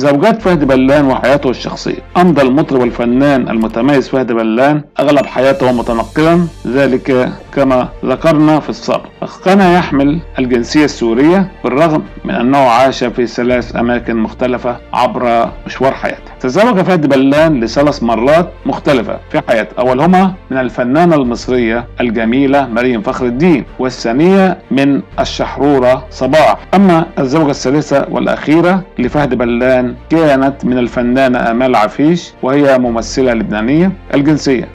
زوجات فهد بلان وحياته الشخصية. أمضى المطرب والفنان المتميز فهد بلان أغلب حياته متنقلا ذلك كما ذكرنا في السابق. كان يحمل الجنسية السورية بالرغم من أنه عاش في ثلاث أماكن مختلفة عبر مشوار حياته. تزوج فهد بلان لثلاث مرات مختلفة في حياته أولهما من الفنانة المصرية الجميلة مريم فخر الدين والثانية من الشحرورة صباح. أما الزوجة الثالثة والأخيرة لفهد بلان كانت من الفنانة آمال عفيش وهي ممثلة لبنانية الجنسية.